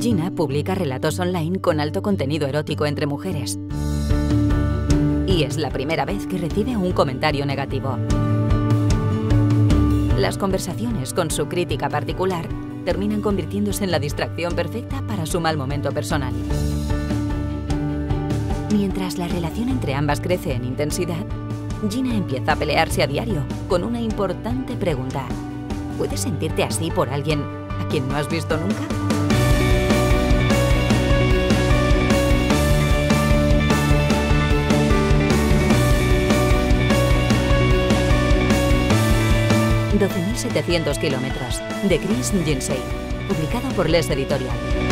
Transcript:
Gina publica relatos online con alto contenido erótico entre mujeres. Y es la primera vez que recibe un comentario negativo. Las conversaciones con su crítica particular terminan convirtiéndose en la distracción perfecta para su mal momento personal. Mientras la relación entre ambas crece en intensidad, Gina empieza a pelearse a diario con una importante pregunta. ¿Puedes sentirte así por alguien a quien no has visto nunca? «12.700 kilómetros» de Chris Jinsey, publicado por Les Editorial.